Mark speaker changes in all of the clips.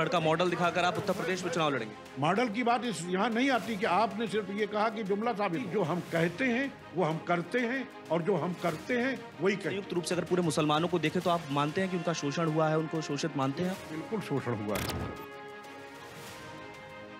Speaker 1: लड़का मॉडल दिखाकर आप उत्तर प्रदेश में चुनाव लड़ेंगे।
Speaker 2: मॉडल की बात इस यहाँ नहीं आती कि आपने सिर्फ़ ये कहा कि जुमला साबित जो हम कहते हैं वो हम करते हैं और जो हम करते हैं वही कहते
Speaker 1: संयुक्त रूप से अगर पूरे मुसलमानों को देखें तो आप मानते हैं कि उनका शोषण हुआ है उनको शोषित मानते हैं
Speaker 2: हैं बिल्कुल शोषण हुआ है।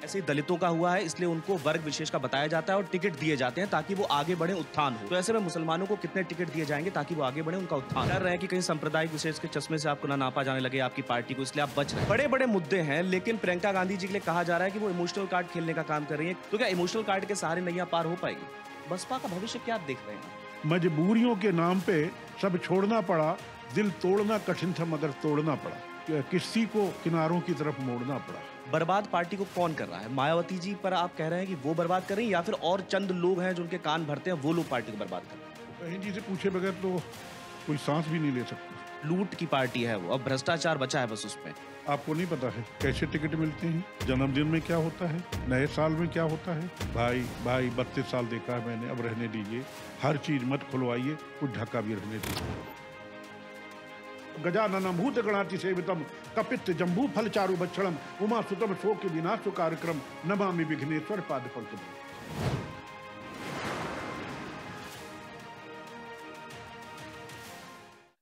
Speaker 1: ऐसे दलितों का हुआ है, इसलिए उनको वर्ग विशेष का बताया जाता है और टिकट दिए जाते हैं ताकि वो आगे बढ़े, उत्थान हो। तो ऐसे में मुसलमानों को कितने टिकट दिए जाएँगे ताकि वो आगे बढ़े, उनका उत्थान डर रहे हैं कि कहीं सांप्रदायिक विशेष के चश्मे से आपको ना नापा जाने लगे आपकी पार्टी को, इसलिए आप बच रहे बड़े बड़े मुद्दे हैं, लेकिन प्रियंका गांधी जी के लिए कहा जा रहा है कि वो इमोशनल कार्ड खेलने का काम कर रही है। तो क्या इमोशनल कार्ड के सहारे नैया पार हो पाएगी? बसपा का भविष्य क्या देख रहे हैं?
Speaker 2: मजबूरियों के नाम पे सब छोड़ना पड़ा, दिल तोड़ना, कठिन था मगर तोड़ना पड़ा। किसी को किनारों की तरफ़ मोड़ना पड़ा।
Speaker 1: बर्बाद पार्टी को कौन कर रहा है? मायावती जी पर आप कह रहे हैं कि वो बर्बाद कर रही हैं या फिर और चंद लोग हैं जो उनके कान भरते हैं वो लोग पार्टी को बर्बाद कर रहे हैं?
Speaker 2: जी से पूछे बगैर तो कोई सांस भी नहीं ले सकता।
Speaker 1: लूट की पार्टी है वो अब भ्रष्टाचार बचा है बस उसमें।
Speaker 2: आपको नहीं पता है कैसे टिकट मिलते हैं जन्मदिन में क्या होता है नए साल में क्या होता है? भाई भाई बत्तीस साल देखा है मैंने अब रहने दीजिए हर चीज़ मत खुलवाइए कुछ ढक्का भी रहने दीजिए। गजाननम भूत गणाति सेवितम कपित जम्बू फल चारु बक्षणम उमा सुतम शोक विनाश कार्यक्रम, नमामि विघ्नेश्वर पाद पंकज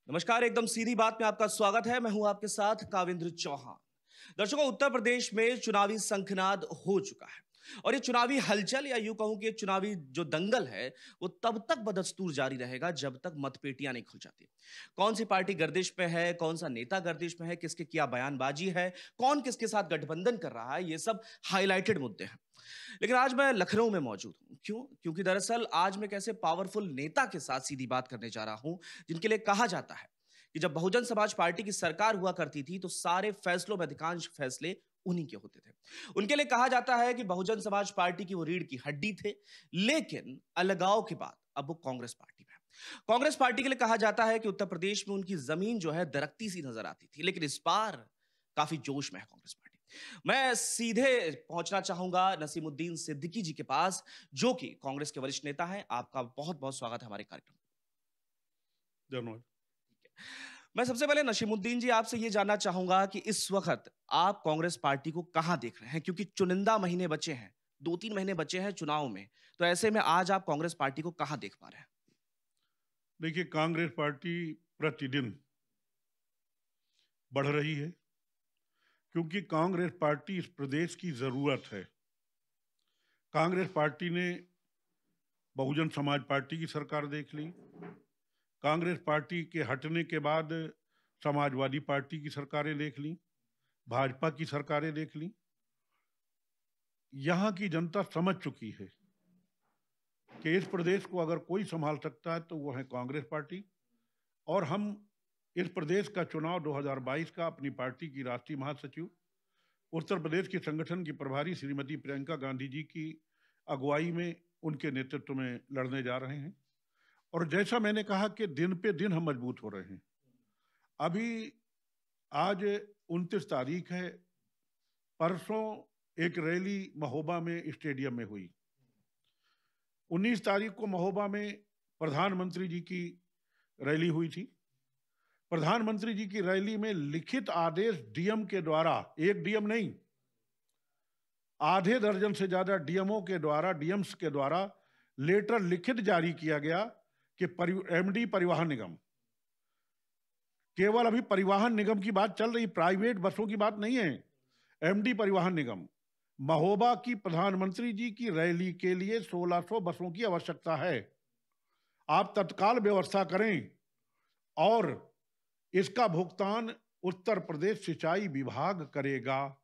Speaker 1: नमस्कार, एकदम सीधी बात में आपका स्वागत है। मैं हूँ आपके साथ काविंद्र चौहान। दर्शकों, उत्तर प्रदेश में चुनावी संखनाद हो चुका है। और ये चुनावी हलचल या यूँ कहूँ कि चुनावी जो दंगल है, वो तब तक बदस्तूर जारी रहेगा जब तक मतपेटियाँ नहीं खुल जाती। कौन सी पार्टी गर्दिश पे है, कौन सा नेता गर्दिश में है, किसके क्या बयानबाजी है, कौन किसके साथ गठबंधन कर रहा है, ये सब हाईलाइटेड मुद्दे हैं। लेकिन आज मैं लखनऊ में मौजूद हूँ। क्यों? क्योंकि दरअसल आज मैं कैसे पावरफुल नेता के साथ सीधी बात करने जा रहा हूँ, जिनके लिए कहा जाता है कि जब बहुजन समाज पार्टी की सरकार हुआ करती थी तो सारे फैसलों में अधिकांश फैसले उन्हीं के होते थे। उनके लिए कहा जाता है कि बहुजन समाज पार्टी की वो रीढ़ की हड्डी थे लेकिन अलगाव के बाद अब वो कांग्रेस पार्टी में कांग्रेस पार्टी के लिए कहा जाता है कि उत्तर प्रदेश में उनकी ज़मीन जो है दरख्ती सी नज़र आती थी लेकिन इस बार काफ़ी जोश में है कांग्रेस पार्टी। मैं सीधे पहुँचना चाहूँगा नसीमुद्दीन सिद्दीकी जी के पास जो कि कांग्रेस के वरिष्ठ नेता हैं। आपका बहुत बहुत स्वागत है हमारे कार्यक्रम
Speaker 2: धन्यवाद।
Speaker 1: मैं सबसे पहले नशीमुद्दीन जी आपसे ये जानना चाहूँगा कि इस वक्त आप कांग्रेस पार्टी को कहाँ देख रहे हैं? क्योंकि चुनिंदा महीने बचे हैं दो तीन महीने बचे हैं चुनाव में तो ऐसे में आज आप कांग्रेस पार्टी को कहाँ देख पा रहे हैं?
Speaker 2: देखिए, कांग्रेस पार्टी प्रतिदिन बढ़ रही है, क्योंकि कांग्रेस पार्टी इस प्रदेश की ज़रूरत है। कांग्रेस पार्टी ने बहुजन समाज पार्टी की सरकार देख ली कांग्रेस पार्टी के हटने के बाद समाजवादी पार्टी की सरकारें देख ली, भाजपा की सरकारें देख ली। यहाँ की जनता समझ चुकी है कि इस प्रदेश को अगर कोई संभाल सकता है तो वो है कांग्रेस पार्टी। और हम इस प्रदेश का चुनाव 2022 का अपनी पार्टी की राष्ट्रीय महासचिव, उत्तर प्रदेश के संगठन की प्रभारी श्रीमती प्रियंका गांधी जी की अगुवाई में उनके नेतृत्व में लड़ने जा रहे हैं। और जैसा मैंने कहा कि दिन पे दिन हम मज़बूत हो रहे हैं। अभी आज उनतीस तारीख है, परसों एक रैली महोबा में स्टेडियम में हुई। उन्नीस तारीख को महोबा में प्रधानमंत्री जी की रैली हुई थी। प्रधानमंत्री जी की रैली में लिखित आदेश डीएम के द्वारा, एक डीएम नहीं, आधे दर्जन से ज़्यादा डीएमओ के द्वारा, डीएम्स के द्वारा लेटर लिखित जारी किया गया कि परि, एमडी परिवहन निगम। केवल अभी परिवहन निगम की बात चल रही प्राइवेट बसों की बात नहीं है। एमडी परिवहन निगम महोबा की प्रधानमंत्री जी की रैली के लिए 1600 बसों की आवश्यकता है। आप तत्काल व्यवस्था करें और इसका भुगतान उत्तर प्रदेश सिंचाई विभाग करेगा।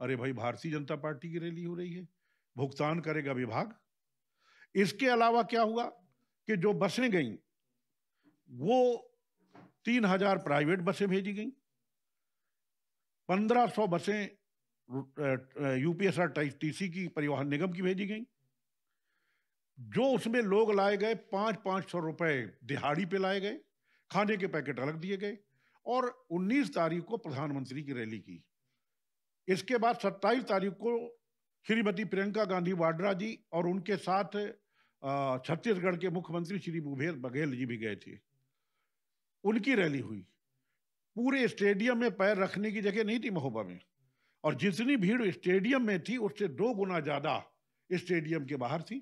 Speaker 2: अरे भाई भारतीय जनता पार्टी की रैली हो रही है भुगतान करेगा विभाग। इसके अलावा क्या हुआ? कि जो बसें गईं, वो तीन हज़ार प्राइवेट बसें भेजी गईं, पंद्रह सौ बसें यूपीएसआर टीसी की परिवहन निगम की भेजी गईं, जो उसमें लोग लाए गए पाँच पाँच सौ रुपए दिहाड़ी पे लाए गए, खाने के पैकेट अलग दिए गए और 19 तारीख को प्रधानमंत्री की रैली की। इसके बाद 27 तारीख को श्रीमती प्रियंका गांधी वाड्रा जी और उनके साथ छत्तीसगढ़ के मुख्यमंत्री श्री भूपेश बघेल जी भी गए थे। उनकी रैली हुई। पूरे स्टेडियम में पैर रखने की जगह नहीं थी महोबा में। और जितनी भीड़ स्टेडियम में थी, उससे दो गुना ज़्यादा स्टेडियम के बाहर थी।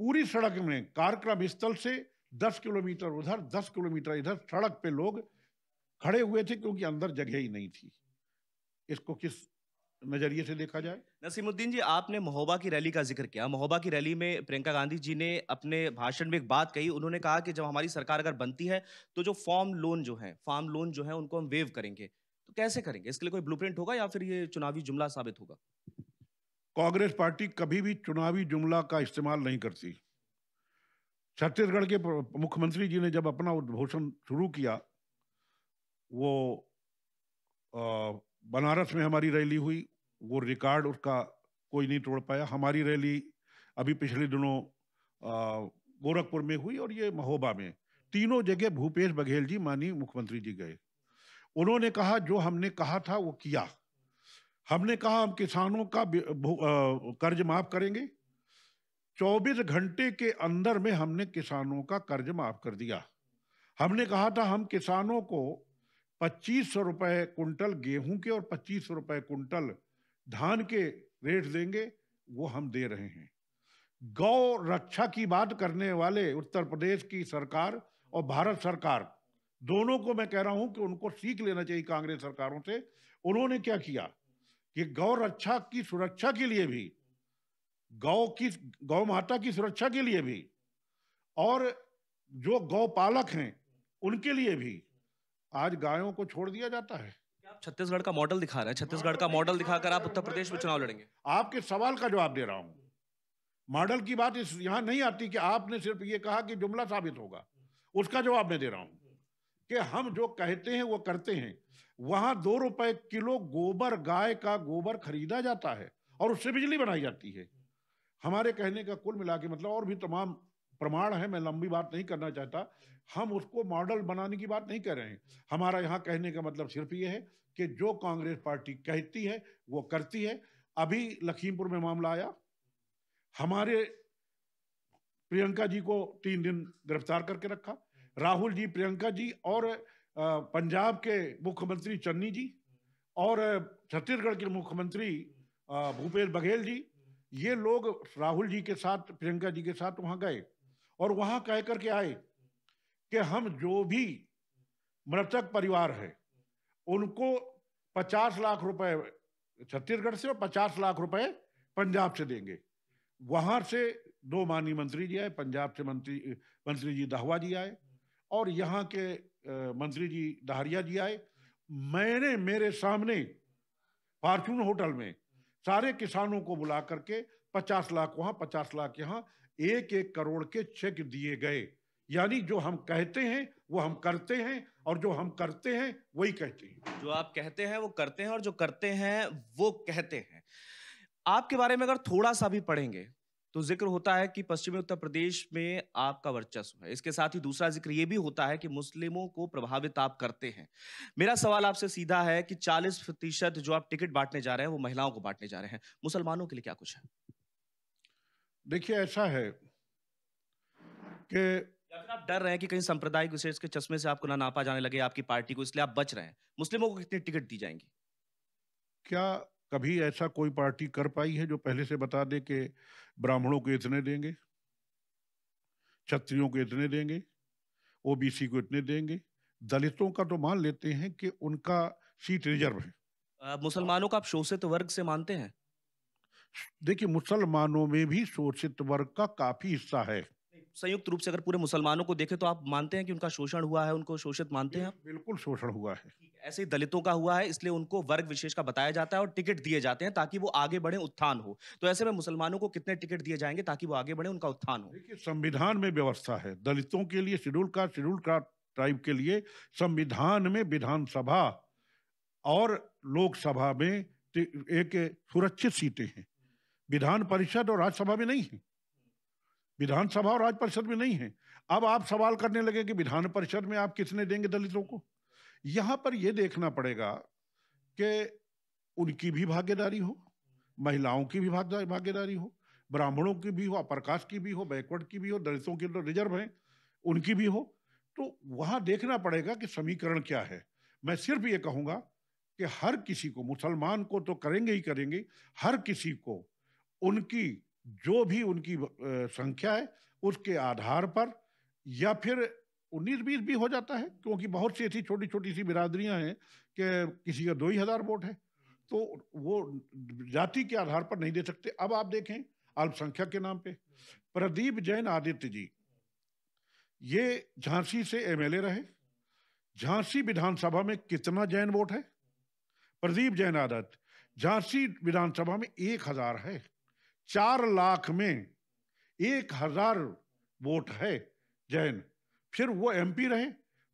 Speaker 2: पूरी सड़क में कार्यक्रम स्थल से दस किलोमीटर उधर, दस किलोमीटर इधर सड़क पे लोग खड़े हुए थे क्योंकि अंदर जगह ही नहीं थी। इसको किस नज़रिए से देखा जाए।
Speaker 1: नसीमुद्दीन जी आपने महोबा की रैली का ज़िक्र किया। महोबा की रैली में प्रियंका गांधी जी ने अपने भाषण में एक बात कही। उन्होंने कहा कि जब हमारी सरकार अगर बनती है तो जो फॉर्म लोन जो है फार्म लोन जो है उनको हम वेव करेंगे। तो कैसे करेंगे? इसके लिए कोई ब्लूप्रिंट होगा या फिर ये चुनावी जुमला साबित होगा?
Speaker 2: कांग्रेस पार्टी कभी भी चुनावी जुमला का इस्तेमाल नहीं करती। छत्तीसगढ़ के मुख्यमंत्री जी ने जब अपना उद्घोषण शुरू किया वो बनारस में हमारी रैली हुई, वो रिकॉर्ड उसका कोई नहीं तोड़ पाया। हमारी रैली अभी पिछले दिनों गोरखपुर में हुई और ये महोबा में। तीनों जगह भूपेश बघेल जी, माननीय मुख्यमंत्री जी गए। उन्होंने कहा, जो हमने कहा था, वो किया। हमने कहा, हम किसानों का कर्ज माफ़ करेंगे। 24 घंटे के अंदर में हमने किसानों का कर्ज माफ़ कर दिया। हमने कहा था, हम किसानों को पच्चीस सौ रुपए कुंटल गेहूँ के और पच्चीस सौ रुपये कुंटल धान के रेट देंगे, वो हम दे रहे हैं। गौ रक्षा की बात करने वाले उत्तर प्रदेश की सरकार और भारत सरकार, दोनों को मैं कह रहा हूँ कि उनको सीख लेना चाहिए कांग्रेस सरकारों से। उन्होंने क्या किया कि गौ रक्षा की सुरक्षा के लिए भी, गौ की, गौ माता की सुरक्षा के लिए भी, और जो गौ पालक हैं, उनके लिए भी आज गायों को छोड़ दिया जाता है।
Speaker 1: छत्तीसगढ़ का मॉडल दिखा रहे हैं? छत्तीसगढ़ का मॉडल दिखाकर आप उत्तर प्रदेश में चुनाव लड़ेंगे।
Speaker 2: आपके सवाल का जवाब दे रहा हूँ। मॉडल की बात इस यहाँ नहीं आती कि आपने सिर्फ़ ये कहा कि जुमला साबित होगा। उसका जवाब मैं दे रहा हूँ कि हम जो कहते हैं वो करते हैं। वहाँ दो रुपए किलो गोबर गाय का गोबर खरीदा जाता है और उससे बिजली बनाई जाती है। हमारे कहने का कुल मिला के मतलब और भी तमाम प्रमाण है, मैं लंबी बात नहीं करना चाहता। हम उसको मॉडल बनाने की बात नहीं कर रहे हैं। हमारा यहाँ कहने का मतलब सिर्फ़ ये है कि जो कांग्रेस पार्टी कहती है, वो करती है। अभी लखीमपुर में मामला आया। हमारे प्रियंका जी को तीन दिन गिरफ़्तार करके रखा। राहुल जी, प्रियंका जी और पंजाब के मुख्यमंत्री चन्नी जी और छत्तीसगढ़ के मुख्यमंत्री भूपेश बघेल जी। ये लोग राहुल जी के साथ, प्रियंका जी के साथ वहाँ गए। और वहाँ कह करके आए कि हम जो भी मृतक परिवार है, उनको पचास लाख रुपए, छत्तीसगढ़ से और पचास लाख रुपए पंजाब से देंगे। वहाँ से दो माननीय मंत्री जी आए, पंजाब से मंत्री मंत्री जी दहवा जी आए, और यहाँ के मंत्री जी दहारिया जी आए। मैंने मेरे सामने फॉर्चून होटल में सारे किसानों को बुला करके पचास लाख वहाँ, पचास लाख यहाँ, एक एक करोड़ के चेक दिए गए। यानी जो हम कहते हैं, वो हम करते हैं, और जो हम करते हैं, वही कहते हैं।
Speaker 1: जो आप कहते हैं, वो करते हैं, और जो करते हैं, वो कहते हैं। आपके बारे में अगर थोड़ा सा भी पढ़ेंगे तो ज़िक्र होता है कि पश्चिमी उत्तर प्रदेश में आपका वर्चस्व है। इसके साथ ही दूसरा ज़िक्र ये भी होता है कि मुस्लिमों को प्रभावित आप करते हैं। मेरा सवाल आपसे सीधा है कि 40 प्रतिशत जो आप टिकट बांटने जा रहे हैं, वो महिलाओं को बांटने जा रहे हैं। मुसलमानों के लिए क्या कुछ है?
Speaker 2: देखिए ऐसा है कि
Speaker 1: या फिर आप डर रहे हैं कि कहीं सांप्रदायिक विशेष के चश्मे से आपको ना नापा जाने लगे आपकी पार्टी को इसलिए आप बच रहे हैं। मुस्लिमों को कितनी टिकट दी जाएँगी?
Speaker 2: क्या कभी ऐसा कोई पार्टी कर पाई है जो पहले से बता दे कि ब्राह्मणों को इतने देंगे? क्षत्रियों को इतने देंगे? ओबीसी को इतने देंगे? दलितों का तो मान लेते हैं कि उनका सीट रिज़र्व है।
Speaker 1: मुसलमानों का आप शोषित वर्ग से मानते हैं?
Speaker 2: देखिए मुसलमानों में भी शोषित वर्ग का काफ़ी हिस्सा है।
Speaker 1: संयुक्त रूप से अगर पूरे मुसलमानों को देखें तो आप मानते हैं कि उनका शोषण हुआ है उनको शोषित मानते हैं
Speaker 2: बिल्कुल शोषण हुआ है।
Speaker 1: ऐसे ही दलितों का हुआ है इसलिए उनको वर्ग विशेष का बताया जाता है और टिकट दिए जाते हैं ताकि वो आगे बढ़े उत्थान हो। तो ऐसे में मुसलमानों को कितने टिकट दिए जाएँगे ताकि वो आगे बढ़े उनका उत्थान हो?
Speaker 2: देखिए संविधान में व्यवस्था है। दलितों के लिए schedule caste schedule caste tribe के लिए संविधान में विधानसभा और लोकसभा में एक सुरक्षित सीटें हैं। विधान परिषद और राज्यसभा में नहीं है। विधानसभा और राज्य परिषद में नहीं है। अब आप सवाल करने लगे कि विधान परिषद में आप कितने देंगे दलितों को? यहाँ पर यह देखना पड़ेगा कि उनकी भी भागीदारी हो, महिलाओं की भी भागीदारी हो, ब्राह्मणों की भी हो, अप्रकाश की भी हो, बैकवर्ड की भी हो, दलितों की तो रिज़र्व है, उनकी भी हो। तो वहाँ देखना पड़ेगा कि समीकरण क्या है। मैं सिर्फ़ ये कहूँगा कि हर किसी को, मुसलमान को तो करेंगे ही करेंगे, हर किसी को उनकी, जो भी उनकी संख्या है, उसके आधार पर या फिर उन्नीस बीस भी हो जाता है, क्योंकि बहुत सी ऐसी छोटी छोटी सी बिरादरियाँ हैं कि किसी का दो ही हज़ार वोट है। तो वो जाति के आधार पर नहीं दे सकते। अब आप देखें, अल्पसंख्यक के नाम पे, प्रदीप जैन आदित्य जी, ये झांसी से एमएलए रहे। झांसी विधानसभा में कितना जैन वोट है? प्रदीप जैन आदित्य, झांसी विधानसभा में एक हज़ार है। चार लाख में एक हज़ार वोट है जैन। फिर वो एमपी रहे,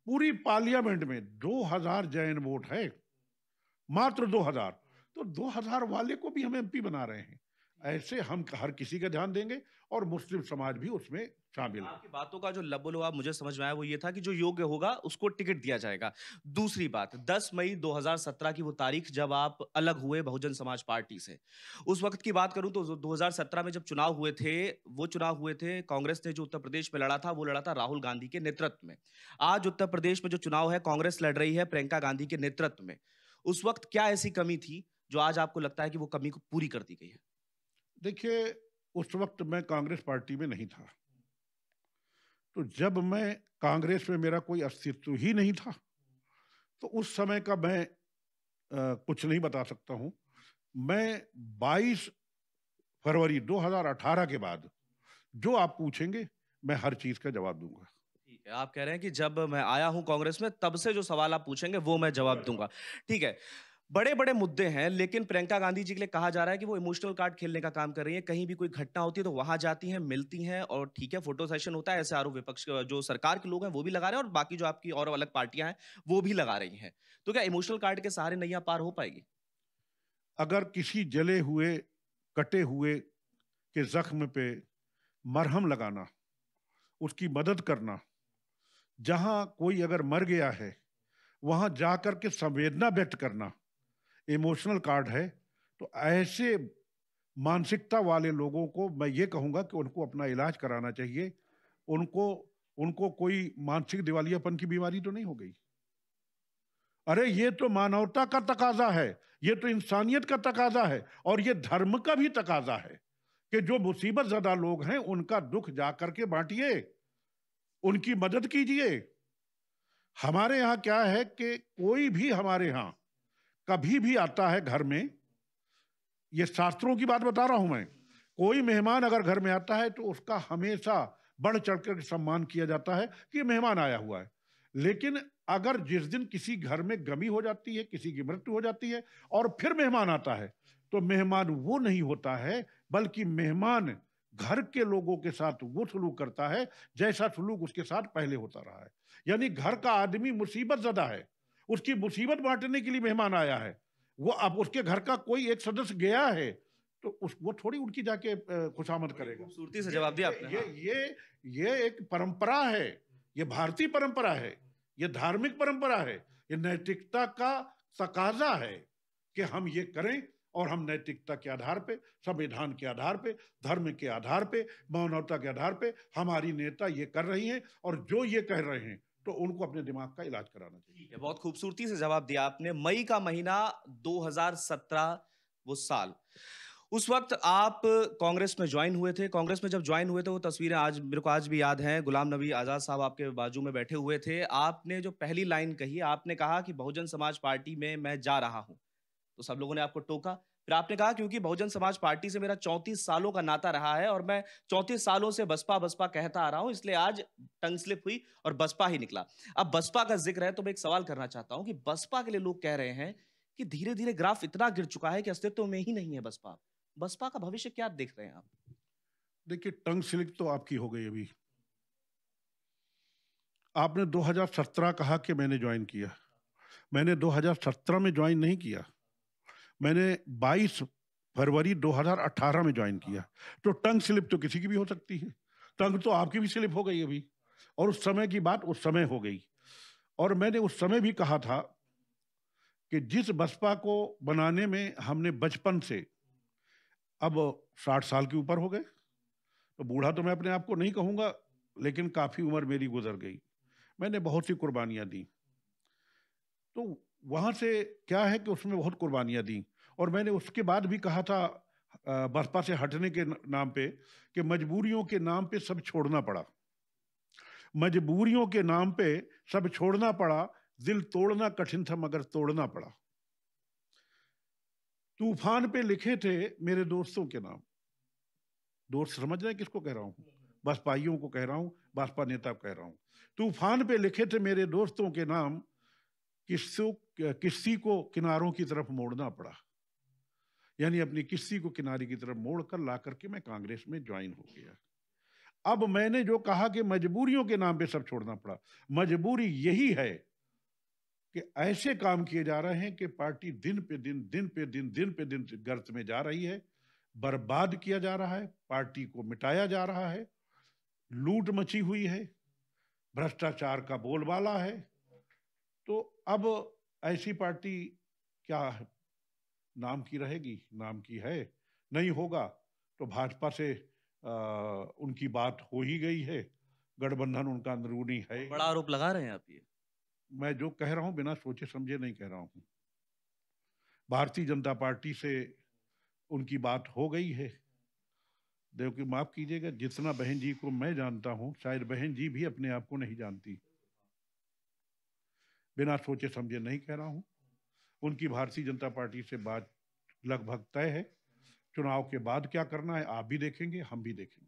Speaker 2: पूरी पार्लियामेंट में दो हज़ार जैन वोट है, मात्र दो हज़ार। तो दो हज़ार वाले को भी हम एमपी बना रहे हैं। ऐसे हम हर किसी का ध्यान देंगे और मुस्लिम समाज भी उसमें शामिल
Speaker 1: आपकी बातों का जो लबोलुआब मुझे समझ में आया वो ये था कि जो योग्य होगा, उसको टिकट दिया जाएगा। दूसरी बात 10 मई 2017 की वो तारीख जब आप अलग हुए बहुजन समाज पार्टी से। उस वक्त की बात करूँ तो 2017 में जब चुनाव हुए थे, वो चुनाव हुए थे, कांग्रेस ने जो उत्तर प्रदेश में लड़ा था, वो लड़ा था राहुल गांधी के नेतृत्व में। आज उत्तर प्रदेश में जो चुनाव है, कांग्रेस लड़ रही है प्रियंका गांधी के नेतृत्व में। उस वक्त क्या ऐसी कमी थी, जो आज आपको लगता है कि वो कमी को पूरी कर दी गई है?
Speaker 2: देखिए उस वक्त मैं कांग्रेस पार्टी में नहीं था। तो जब मैं कांग्रेस में मेरा कोई अस्तित्व ही नहीं था तो उस समय का मैं आ, कुछ नहीं बता सकता हूँ। मैं 22 फरवरी 2018 के बाद जो आप पूछेंगे मैं हर चीज़ का जवाब दूँगा।
Speaker 1: ठीक है आप कह रहे हैं कि जब मैं आया हूँ कांग्रेस में तब से जो सवाल आप पूछेंगे वो मैं जवाब दूँगा। ठीक है बड़े बड़े मुद्दे हैं, लेकिन प्रियंका गांधी जी के लिए कहा जा रहा है कि वो इमोशनल कार्ड खेलने का काम कर रही है। कहीं भी कोई घटना होती है तो वहाँ जाती हैं, मिलती हैं और ठीक है फ़ोटो सेशन होता है, ऐसे आरोप विपक्ष जो सरकार के लोग हैं वो भी लगा रहे हैं और बाकी जो आपकी और अलग पार्टियाँ हैं वो भी लगा रही हैं। तो क्या इमोशनल कार्ड के सहारे नैया पार हो पाएगी?
Speaker 2: अगर किसी जले हुए, कटे हुए के जख्म पे मरहम लगाना, उसकी मदद करना, जहाँ कोई अगर मर गया है, वहाँ जाकर के संवेदना व्यक्त करना इमोशनल कार्ड है तो ऐसे मानसिकता वाले लोगों को मैं ये कहूँगा कि उनको अपना इलाज कराना चाहिए। उनको उनको कोई मानसिक दिवालियापन की बीमारी तो नहीं हो गई। अरे, ये तो मानवता का तकाजा है, ये तो इंसानियत का तकाजा है, और ये धर्म का भी तकाजा है कि जो मुसीबत ज़्यादा लोग हैं, उनका दुख जा करके बांटिए, उनकी मदद कीजिए। हमारे यहाँ क्या है कि कोई भी हमारे यहाँ कभी भी आता है घर में, ये शास्त्रों की बात बता रहा हूँ मैं, कोई मेहमान अगर घर में आता है तो उसका हमेशा बढ़ चढ़कर सम्मान किया जाता है कि मेहमान आया हुआ है। लेकिन अगर जिस दिन किसी घर में गमी हो जाती है, किसी की मृत्यु हो जाती है और फिर मेहमान आता है तो मेहमान वो नहीं होता है, बल्कि मेहमान घर के लोगों के साथ वो सलूक करता है जैसा सलूक उसके साथ पहले होता रहा है। यानी घर का आदमी मुसीबत ज़्यादा है। उसकी मुसीबत बांटने के लिए मेहमान आया है वो अब उसके घर का कोई एक सदस्य गया है तो उस वो थोड़ी उनकी जाके खुशामद करेगा
Speaker 1: खूबसूरती से जवाब दिया आपने
Speaker 2: ये हाँ। ये ये एक परंपरा है ये भारतीय परंपरा है ये धार्मिक परंपरा है ये नैतिकता का तकाजा है कि हम ये करें और हम नैतिकता के आधार पे संविधान के आधार पे धर्म के आधार पे मानवता के आधार पे हमारी नेता ये कर रही हैं और जो ये कह रहे हैं तो उनको अपने दिमाग का इलाज कराना चाहिए।
Speaker 1: बहुत खूबसूरती से जवाब दिया आपने। मई का महीना 2017 वो साल। उस वक्त आप कांग्रेस में ज्वाइन हुए थे। कांग्रेस में जब ज्वाइन हुए थे, वो तस्वीरें आज, मेरे को आज भी याद हैं। गुलाम नबी आज़ाद साहब आपके बाजू में बैठे हुए थे। आपने जो पहली लाइन कही, आपने कहा कि बहुजन समाज पार्टी में मैं जा रहा हूँ। तो सब लोगों ने आपको टोका। फिर आपने कहा क्योंकि बहुजन समाज पार्टी से मेरा चौंतीस सालों का नाता रहा है और मैं चौंतीस सालों से बसपा बसपा कहता आ रहा हूँ, इसलिए आज टंग स्लिप हुई और बसपा ही निकला। अब बसपा का ज़िक्र है तो मैं एक सवाल करना चाहता हूँ कि बसपा के लिए लोग कह रहे हैं कि धीरे धीरे ग्राफ इतना गिर चुका है कि अस्तित्व में ही नहीं है बसपा। बसपा का भविष्य क्या देख रहे हैं आप?
Speaker 2: देखिए, टंग स्लिप तो आपकी हो गई अभी। आपने 2017 कहा कि मैंने ज्वाइन किया। मैंने 2017 में ज्वाइन नहीं किया। मैंने 22 फरवरी 2018 में ज्वाइन किया। तो टंग स्लिप तो किसी की भी हो सकती है। टंग तो आपकी भी स्लिप हो गई अभी। और उस समय की बात उस समय हो गई। और मैंने उस समय भी कहा था कि जिस बसपा को बनाने में हमने बचपन से, अब साठ साल के ऊपर हो गए। तो बूढ़ा तो मैं अपने आप को नहीं कहूँगा, लेकिन काफ़ी उम्र मेरी गुजर गई। मैंने बहुत सी कुर्बानियाँ दी। तो वहाँ से क्या है कि उसमें बहुत कुर्बानियाँ दी। और मैंने उसके बाद भी कहा था बसपा से हटने के नाम पे कि मजबूरियों के नाम पे सब छोड़ना पड़ा। मजबूरियों के नाम पे सब छोड़ना पड़ा, दिल तोड़ना कठिन था, मगर तोड़ना पड़ा। तूफ़ान पे लिखे थे मेरे दोस्तों के नाम। दोस्त समझ रहे किसको कह रहा हूँ? बसपाइयों को कह रहा हूँ, बसपा नेता को कह रहा हूँ। तूफ़ान पे लिखे थे मेरे दोस्तों के नाम किस्सों किस्सी को किनारों की तरफ़ मोड़ना पड़ा। यानी अपनी किस्सी को किनारे की तरफ़ मोड़ कर ला करके मैं कांग्रेस में ज्वाइन हो गया। अब मैंने जो कहा कि मजबूरियों के नाम पे सब छोड़ना पड़ा, मजबूरी यही है कि ऐसे काम किए जा रहे हैं कि पार्टी दिन पे दिन दिन पे दिन दिन पे दिन गर्त में जा रही है, बर्बाद किया जा रहा है, पार्टी को मिटाया जा रहा है, लूट मची हुई है, भ्रष्टाचार का बोलबाला है तो अब ऐसी पार्टी क्या नाम की रहेगी नाम की है नहीं होगा तो भाजपा से आ, उनकी बात हो ही गई है गठबंधन उनका अंदरूनी है
Speaker 1: बड़ा आरोप लगा रहे हैं आप ये।
Speaker 2: मैं जो कह रहा हूँ बिना सोचे समझे नहीं कह रहा हूँ। भारतीय जनता पार्टी से उनकी बात हो गई है। देखो कि माफ़ कीजिएगा जितना बहन जी को मैं जानता हूँ शायद बहन जी भी अपने आप को नहीं जानती। बिना सोचे समझे नहीं कह रहा हूँ। उनकी भारतीय जनता पार्टी से बात लगभग तय है। चुनाव के बाद क्या करना है आप भी देखेंगे हम भी देखेंगे।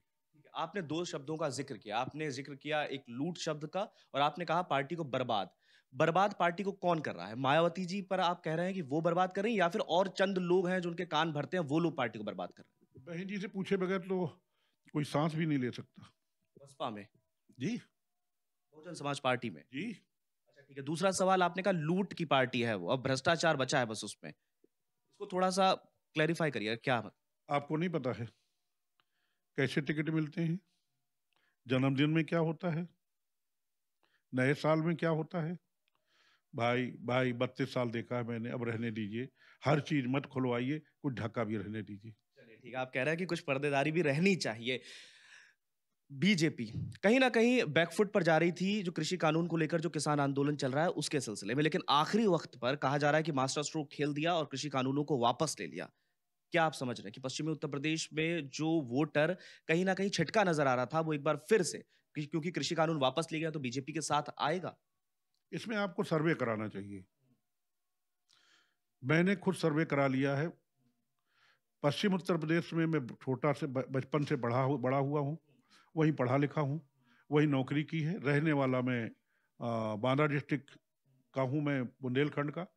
Speaker 1: आपने दो शब्दों का ज़िक्र किया। आपने ज़िक्र किया एक लूट शब्द का और आपने कहा पार्टी को बर्बाद। बर्बाद पार्टी को कौन कर रहा है? मायावती जी पर आप कह रहे हैं कि वो बर्बाद कर रही हैं या फिर और चंद लोग हैं जो उनके कान भरते हैं वो लोग पार्टी को बर्बाद कर रहे
Speaker 2: हैं? बहन जी से पूछे बगैर तो कोई सांस भी नहीं ले सकता।
Speaker 1: बसपा में?
Speaker 2: जी।
Speaker 1: बहुजन समाज पार्टी में?
Speaker 2: जी।
Speaker 1: ठीक है दूसरा सवाल आपने कहा लूट की पार्टी है वो अब भ्रष्टाचार बचा है बस उसमें। इसको थोड़ा सा क्लैरिफाई करिए क्या
Speaker 2: आपको नहीं पता है कैसे टिकट मिलते हैं जन्मदिन में क्या होता है नए साल में क्या होता है? भाई भाई बत्तीस साल देखा है मैंने अब रहने दीजिए हर चीज़ मत खुलवाइए कुछ ढक्का भी रहने दीजिए।
Speaker 1: चलिए ठीक है आप कह रहे हैं कि कुछ पर्देदारी भी रहनी चाहिए। बीजेपी कहीं ना कहीं बैकफुट पर जा रही थी, जो कृषि कानून को लेकर जो किसान आंदोलन चल रहा है, उसके सिलसिले में। लेकिन आखिरी वक्त पर कहा जा रहा है कि मास्टर स्ट्रोक खेल दिया और कृषि कानूनों को वापस ले लिया। क्या आप समझ रहे हैं कि पश्चिमी उत्तर प्रदेश में जो वोटर कहीं ना कहीं छिटका नज़र आ रहा था, वो एक बार फिर से क्योंकि कृषि कानून वापस ले गया तो बीजेपी के साथ आएगा?
Speaker 2: इसमें आपको सर्वे कराना चाहिए। मैंने खुद सर्वे करा लिया है। पश्चिम उत्तर प्रदेश में मैं छोटा से बचपन से बढ़ा बड़ा हुआ हूँ। वहीं पढ़ा लिखा हूँ, वही नौकरी की है। रहने वाला मैं बांद्रा डिस्ट्रिक्ट का हूँ मैं, बुंदेलखंड का।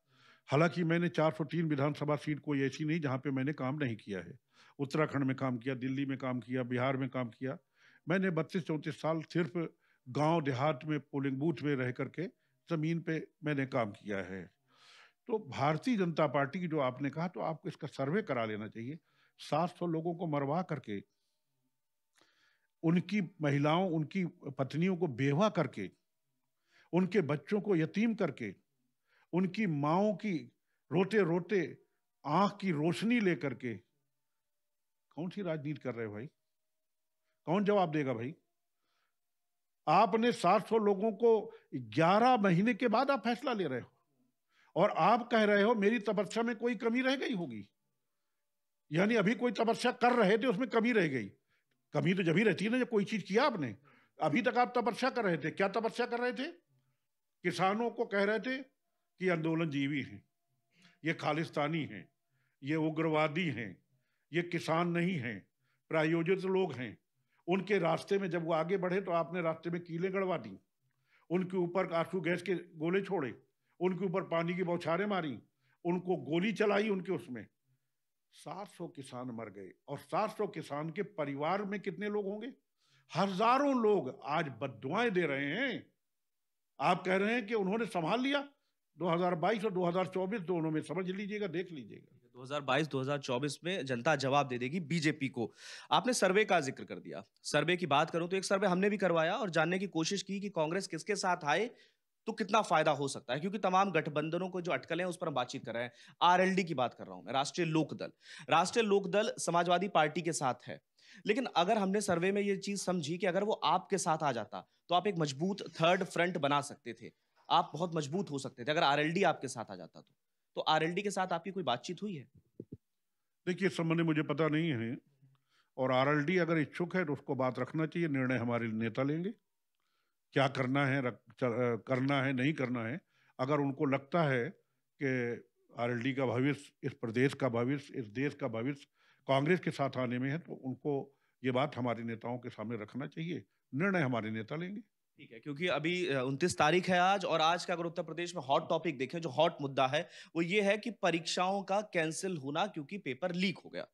Speaker 2: हालाँकि मैंने 403 विधानसभा सीट कोई ऐसी नहीं जहाँ पे मैंने काम नहीं किया है। उत्तराखंड में काम किया, दिल्ली में काम किया, बिहार में काम किया। मैंने बत्तीस चौंतीस साल सिर्फ़ गाँव देहात में, पोलिंग बूथ में रह करके ज़मीन पे मैंने काम किया है। तो भारतीय जनता पार्टी की जो आपने कहा तो आपको इसका सर्वे करा लेना चाहिए। सात सौ लोगों को मरवा करके उनकी महिलाओं, उनकी पत्नियों को बेवा करके, उनके बच्चों को यतीम करके, उनकी माओ की रोते रोते आँख की रोशनी लेकर के, कौन सी राजनीति कर रहे हो भाई? कौन जवाब देगा भाई? आपने 700 लोगों को 11 महीने के बाद आप फैसला ले रहे हो, और आप कह रहे हो, मेरी तपस्या में कोई कमी रह गई होगी। यानी अभी कोई तपस्या कर रहे थे, उसमें कमी रह गई। कमी तो जब ही रहती है ना, जब कोई चीज़ किया आपने, अभी तक आप तपस्या कर रहे थे। क्या तपस्या कर रहे थे? किसानों को कह रहे थे कि आंदोलन जीवी हैं, ये खालिस्तानी हैं, ये उग्रवादी हैं, ये किसान नहीं हैं, प्रायोजित लोग हैं। उनके रास्ते में जब वो आगे बढ़े तो आपने रास्ते में कीले गड़वा दी, उनके ऊपर आँसू गैस के गोले छोड़े, उनके ऊपर पानी की बौछारें मारी, उनको गोली चलाई उनके उसमें। सात सौ किसान मर गए और सात सौ किसान के परिवार में कितने लोग होंगे? हज़ारों लोग आज बदुआएँ दे रहे हैं। आप कह रहे हैं कि उन्होंने संभाल लिया? 2022 और 2024 दोनों में समझ लीजिएगा, देख लीजिएगा।
Speaker 1: 2022-2024 में जनता जवाब दे देगी बीजेपी को। आपने सर्वे का ज़िक्र कर दिया। सर्वे की बात करूँ तो एक सर्वे हमने भी करवाया और जानने की कोशिश की कि कांग्रेस किसके साथ आए तो कितना फ़ायदा हो सकता है? क्योंकि तमाम गठबंधनों को जो अटकलें उस पर हम बातचीत कर रहे हैं। आरएलडी की बात कर रहा हूँ मैं, राष्ट्रीय लोकदल राष्ट्रीय लोकदल समाजवादी पार्टी के साथ है। लेकिन अगर हमने सर्वे में ये चीज़ समझी कि अगर वो आपके साथ आ जाता तो आप एक मज़बूत थर्ड फ्रंट बना सकते थे। आप बहुत मज़बूत हो सकते थे, अगर आरएलडी आपके साथ आ जाता तो। तो आरएलडी के साथ आपकी कोई बातचीत हुई है?
Speaker 2: देखिए, इस संबंध में मुझे पता नहीं है। और आरएलडी अगर इच्छुक है तो उसको बात रखना चाहिए, निर्णय हमारे नेता लेंगे। क्या करना है करना है, नहीं करना है, अगर उनको लगता है कि आरएलडी का भविष्य, इस प्रदेश का भविष्य, इस देश का भविष्य कांग्रेस के साथ आने में है तो उनको ये बात हमारे नेताओं के सामने रखना चाहिए। निर्णय हमारे नेता लेंगे।
Speaker 1: ठीक है, क्योंकि अभी उनतीस तारीख है आज और आज का अगर उत्तर प्रदेश में हॉट टॉपिक देखें, जो हॉट मुद्दा है, वो ये है कि परीक्षाओं का कैंसिल होना क्योंकि पेपर लीक हो गया।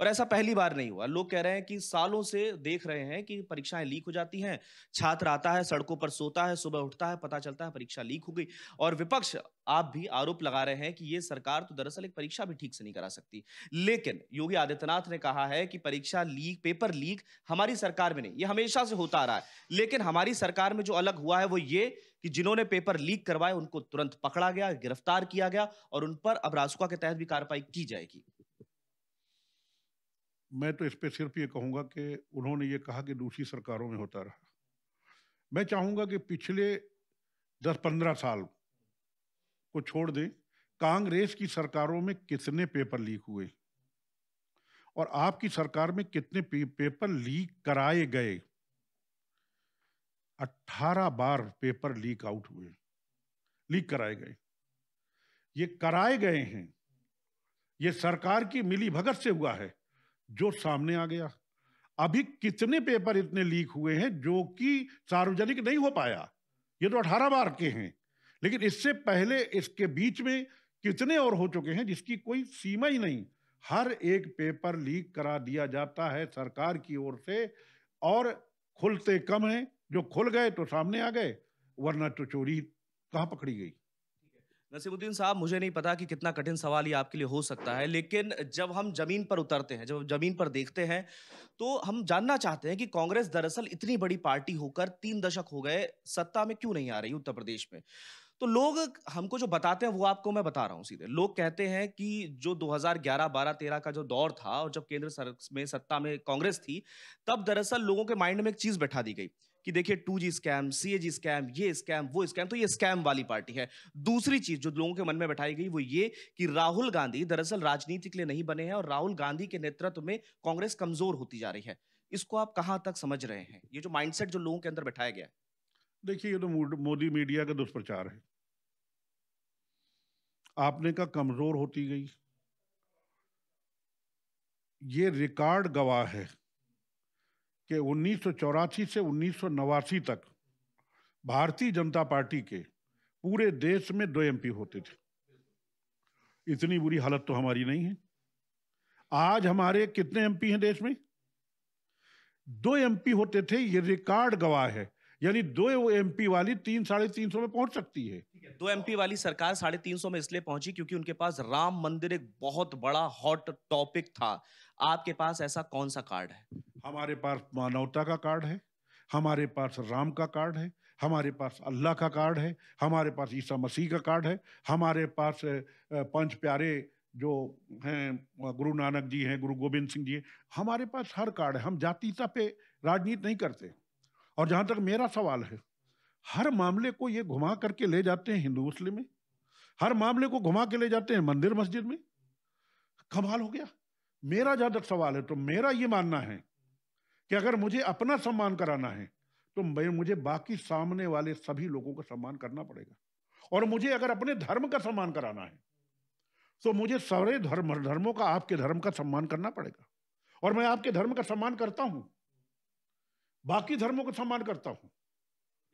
Speaker 1: और ऐसा पहली बार नहीं हुआ। लोग कह रहे हैं कि सालों से देख रहे हैं कि परीक्षाएँ लीक हो जाती हैं, छात्र आता है, सड़कों पर सोता है, सुबह उठता है, पता चलता है परीक्षा लीक हो गई और विपक्ष, आप भी आरोप लगा रहे हैं कि ये सरकार तो दरअसल एक परीक्षा भी ठीक से नहीं करा सकती। लेकिन योगी आदित्यनाथ ने कहा है कि परीक्षा लीक, पेपर लीक हमारी सरकार में नहीं, ये हमेशा से होता आ रहा है। लेकिन हमारी सरकार में जो अलग हुआ है वो ये कि जिन्होंने पेपर लीक करवाए, उनको तुरंत पकड़ा गया, गिरफ़्तार किया गया और उन पर अब रासुका के तहत भी कार्रवाई की जाएगी।
Speaker 2: मैं तो इस पर सिर्फ़ ये कहूँगा कि उन्होंने ये कहा कि दूसरी सरकारों में होता रहा। मैं चाहूँगा कि पिछले दस पंद्रह साल को छोड़ दें, कांग्रेस की सरकारों में कितने पेपर लीक हुए और आपकी सरकार में कितने पेपर लीक कराए गए। अट्ठारह बार पेपर लीक आउट हुए, लीक कराए गए। ये कराए गए हैं। ये सरकार की मिली भगत से हुआ है। जो सामने आ गया। अभी कितने पेपर इतने लीक हुए हैं जो कि सार्वजनिक नहीं हो पाया। ये तो अठारह बार के हैं। लेकिन इससे पहले इसके बीच में कितने और हो चुके हैं जिसकी कोई सीमा ही नहीं। हर एक पेपर लीक करा दिया जाता है सरकार की ओर से और खुलते कम हैं। जो खुल गए तो सामने आ गए, वरना तो चोरी कहाँ पकड़ी गई?
Speaker 1: नसीमुद्दीन साहब, मुझे नहीं पता कि कितना कठिन सवाल ये आपके लिए हो सकता है, लेकिन जब हम ज़मीन पर उतरते हैं, जब ज़मीन पर देखते हैं तो हम जानना चाहते हैं कि कांग्रेस दरअसल इतनी बड़ी पार्टी होकर तीन दशक हो गए, सत्ता में क्यों नहीं आ रही उत्तर प्रदेश में? तो लोग हमको जो बताते हैं, वो आपको मैं बता रहा हूँ सीधे। लोग कहते हैं कि जो 2011 12 13 का जो दौर था और जब केंद्र में सत्ता में कांग्रेस थी, तब दरअसल लोगों के माइंड में एक चीज़ बैठा दी गई। कि देखिए two G scam, C G scam, ये स्कैम, वो स्कैम तो ये स्कैम वाली पार्टी है। दूसरी चीज़ जो लोगों के मन में बैठाई गई वो ये कि राहुल गांधी दरअसल राजनीति के लिए नहीं बने हैं और राहुल गांधी के नेतृत्व में कांग्रेस कमज़ोर होती जा रही है। इसको आप कहाँ तक समझ रहे हैं? ये जो माइंडसेट जो लोगों के अंदर बैठाया गया
Speaker 2: देखिए, ये तो मोदी मीडिया का दुष्प्रचार है। आपने का कमज़ोर होती गई। ये रिकॉर्ड गवाह है। कि उन्नीस से उन्नीस तक भारतीय जनता पार्टी के पूरे देश में दो एमपी होते थे। इतनी बुरी हालत तो हमारी नहीं है। आज हमारे कितने एमपी हैं देश में? दो एमपी होते थे, ये रिकॉर्ड गवाह है। यानी दो एमपी वाली तीन साढ़े तीन सौ में पहुँच सकती है।
Speaker 1: दो एमपी वाली सरकार साढ़े तीन सौ में इसलिए पहुँची क्योंकि उनके पास राम मंदिर एक बहुत बड़ा हॉट टॉपिक था। आपके पास ऐसा कौन सा कार्ड है?
Speaker 2: हमारे पास मानवता का कार्ड है हमारे पास राम का कार्ड है हमारे पास अल्लाह का कार्ड है हमारे पास ईसा मसीह का कार्ड है हमारे पास पंच प्यारे जो हैं गुरु नानक जी हैं गुरु गोविंद सिंह जी हमारे पास हर कार्ड है। हम जातीयता पे राजनीति नहीं करते। और जहाँ तक मेरा सवाल है, हर मामले को ये घुमा करके ले जाते हैं हिंदू मुस्लिम में? हर मामले को घुमा के ले जाते हैं मंदिर मस्जिद में? कमाल हो गया। मेरा जहाँ तक सवाल है तो मेरा ये मानना है कि अगर मुझे अपना सम्मान कराना है तो मुझे बाकी सामने वाले सभी लोगों का सम्मान करना पड़ेगा। और मुझे अगर अपने धर्म का सम्मान कराना है तो मुझे सारे धर्म धर्मों का आपके धर्म का सम्मान करना पड़ेगा। और मैं आपके धर्म का सम्मान करता हूँ बाकी धर्मों का सम्मान करता हूँ।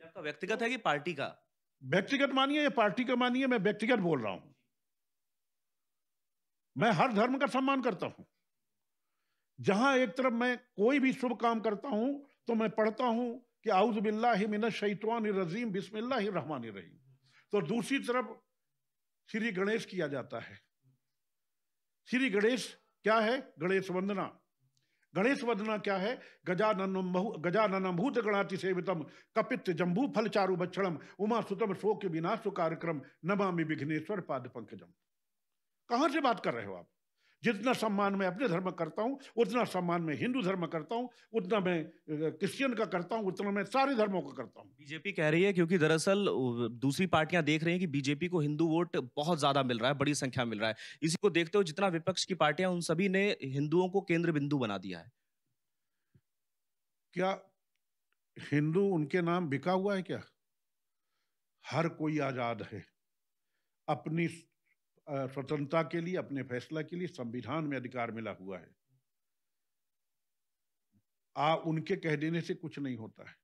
Speaker 1: आपका व्यक्तिगत है कि पार्टी का?
Speaker 2: व्यक्तिगत मानिए या पार्टी का मानिए मैं व्यक्तिगत बोल रहा हूँ। मैं हर धर्म का सम्मान करता हूँ। जहाँ एक तरफ़ मैं कोई भी शुभ काम करता हूँ तो मैं पढ़ता हूँ कि आउज बिल्ला मिन शैतवान रजीम बिस्मिल्ला रहमान रहीम। तो दूसरी तरफ़ श्री गणेश किया जाता है। श्री गणेश क्या है? गणेश वंदना। गणेश वदना क्या है? गजानन गजानन भूत गणाति सेवितम कपित जम्बू फल चारु बक्षणम उमा सुतम शोक विनाश कार्यक्रम, नमामि विघ्नेश्वर पाद पंकजम। कहाँ से बात कर रहे हो आप? जितना सम्मान मैं अपने धर्म करता हूँ उतना सम्मान मैं हिंदू धर्म करता हूँ उतना मैं क्रिश्चियन का करता हूँ उतना मैं सारे धर्मों का करता हूँ।
Speaker 1: बीजेपी कह रही है क्योंकि दरअसल दूसरी पार्टियाँ देख रही हैं कि बीजेपी को हिंदू वोट बहुत ज़्यादा मिल रहा है बड़ी संख्या मिल रहा है। इसी को देखते हुए जितना विपक्ष की पार्टियाँ उन सभी ने हिंदुओं को केंद्र बिंदु बना दिया है।
Speaker 2: क्या हिंदू उनके नाम बिका हुआ है क्या? हर कोई आज़ाद है। अपनी स्वतंत्रता के लिए, अपने फैसला के लिए संविधान में अधिकार मिला हुआ है। आ, उनके कह देने से कुछ नहीं होता है।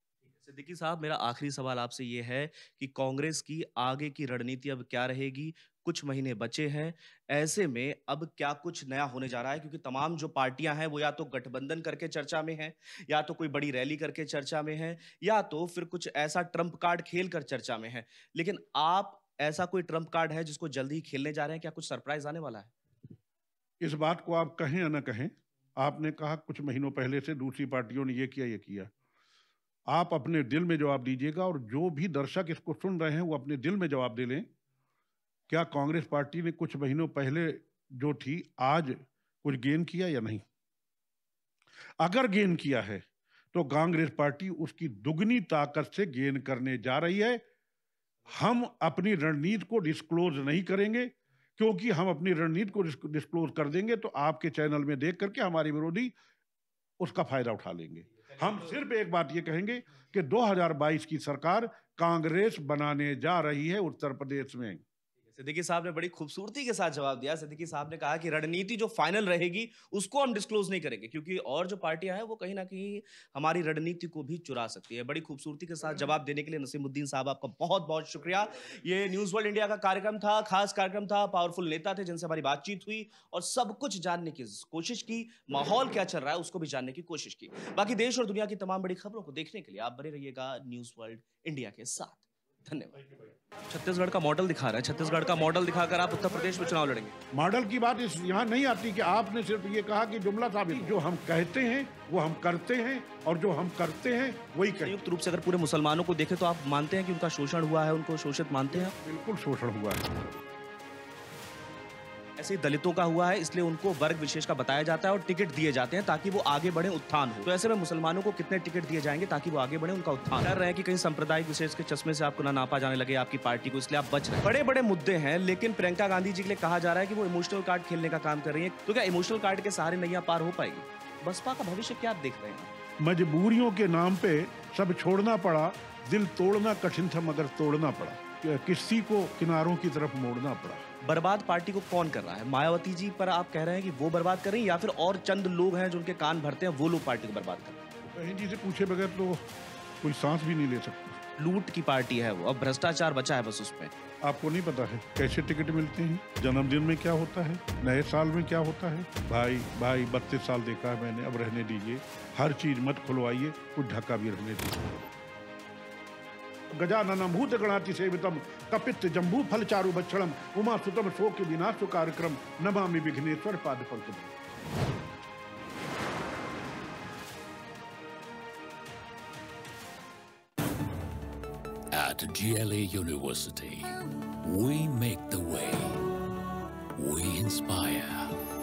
Speaker 1: सिद्दीकी साहब, मेरा आखिरी सवाल आपसे ये है कि कांग्रेस की आगे की रणनीति अब क्या रहेगी? कुछ महीने बचे हैं। ऐसे में अब क्या कुछ नया होने जा रहा है? क्योंकि तमाम जो पार्टियाँ हैं, वो या तो गठबंधन करके चर्चा में हैं, या तो कोई बड़ी रैली करके चर्चा में है, या तो फिर कुछ ऐसा ट्रंप कार्ड खेल कर चर्चा में है। लेकिन आप ऐसा कोई ट्रंप कार्ड है जिसको जल्दी ही खेलने जा रहे हैं? क्या कुछ सरप्राइज़ आने वाला है?
Speaker 2: इस बात को आप कहें या ना कहें, आपने कहा कुछ महीनों पहले से दूसरी पार्टियों ने ये किया ये किया। आप अपने दिल में जवाब दीजिएगा और जो भी दर्शक इसको सुन रहे हैं वो अपने दिल में जवाब दे लें। क्या कांग्रेस पार्टी ने कुछ महीनों पहले जो थी, आज कुछ गेन किया या नहीं? अगर गेन किया है तो कांग्रेस पार्टी उसकी दुगनी ताकत से गेन करने जा रही है। हम अपनी रणनीति को डिस्क्लोज नहीं करेंगे, क्योंकि हम अपनी रणनीति को डिस्क्लोज कर देंगे तो आपके चैनल में देख करके हमारे विरोधी उसका फ़ायदा उठा लेंगे। हम सिर्फ़ एक बात ये कहेंगे कि 2022 की सरकार कांग्रेस बनाने जा रही है उत्तर प्रदेश में।
Speaker 1: सिद्दीकी साहब ने बड़ी खूबसूरती के साथ जवाब दिया। सिद्दीकी साहब ने कहा कि रणनीति जो फाइनल रहेगी, उसको हम डिस्क्लोज नहीं करेंगे, क्योंकि और जो पार्टियाँ हैं, वो कहीं ना कहीं हमारी रणनीति को भी चुरा सकती है। बड़ी खूबसूरती के साथ जवाब देने के लिए नसीमुद्दीन साहब, आपका बहुत बहुत शुक्रिया। ये न्यूज़ वर्ल्ड इंडिया का कार्यक्रम था, खास कार्यक्रम था। पावरफुल नेता थे, जिनसे हमारी बातचीत हुई और सब कुछ जानने की कोशिश की। माहौल क्या चल रहा है, उसको भी जानने की कोशिश की। बाकी देश और दुनिया की तमाम बड़ी खबरों को देखने के लिए आप बने रहिएगा न्यूज़ वर्ल्ड इंडिया के साथ। धन्यवाद। छत्तीसगढ़ का मॉडल दिखा रहा है। छत्तीसगढ़ का मॉडल दिखाकर आप उत्तर प्रदेश में चुनाव लड़ेंगे।
Speaker 2: मॉडल की बात इस यहाँ नहीं आती कि आपने सिर्फ़ ये कहा कि जुमला साबित जो हम कहते हैं वो हम करते हैं और जो हम करते हैं वही
Speaker 1: संयुक्त रूप से अगर पूरे मुसलमानों को देखें तो आप मानते हैं कि उनका शोषण हुआ है उनको शोषित मानते हैं
Speaker 2: बिल्कुल शोषण हुआ है।
Speaker 1: ऐसे दलितों का हुआ है, इसलिए उनको वर्ग विशेष का बताया जाता है और टिकट दिए जाते हैं ताकि वो आगे बढ़े, उत्थान हो। तो ऐसे में मुसलमानों को कितने टिकट दिए जाएँगे ताकि वो आगे बढ़े, उनका उत्थान कर रहे हैं कि कहीं सांप्रदायिक विशेष के चश्मे से आपको ना नापा जाने लगे, आपकी पार्टी को, इसलिए आप बच रहे बड़े बड़े मुद्दे हैं, लेकिन प्रियंका गांधी जी के लिए कहा जा रहा है कि वो इमोशनल कार्ड खेलने का काम कर रही है। तो क्या इमोशनल कार्ड के सहारे नैया पार हो पाएगी? बसपा का भविष्य क्या आप देख रहे हैं?
Speaker 2: मजबूरियों के नाम पे सब छोड़ना पड़ा, दिल तोड़ना कठिन था, मगर तोड़ना पड़ा। किसी को किनारों की तरफ़ मोड़ना पड़ा।
Speaker 1: बर्बाद पार्टी को कौन कर रहा है? मायावती जी पर आप कह रहे हैं कि वो बर्बाद कर रही हैं या फिर और चंद लोग हैं जो उनके कान भरते हैं वो लोग पार्टी को बर्बाद कर?
Speaker 2: रहे हैं जी से पूछे बगैर तो कोई सांस भी नहीं ले सकते।
Speaker 1: लूट की पार्टी है वो अब भ्रष्टाचार बचा है बस उसमें
Speaker 2: आपको नहीं पता है कैसे टिकट मिलते हैं? जन्मदिन में क्या होता है? नए साल में क्या होता है? भाई भाई बत्तीस साल देखा है मैंने अब रहने दीजिए। हर चीज़ मत खुलवाइए कुछ ढक्का भी रहने दीजिए। गजानन भूत गणाति सेवितम कपित जम्बू फल चारु बक्षणम उमा सुतम शोक विनाश कार्यक्रम नमामि विघ्नेश्वर पाद Pankaj
Speaker 3: At GLA University, we make the way. We inspire.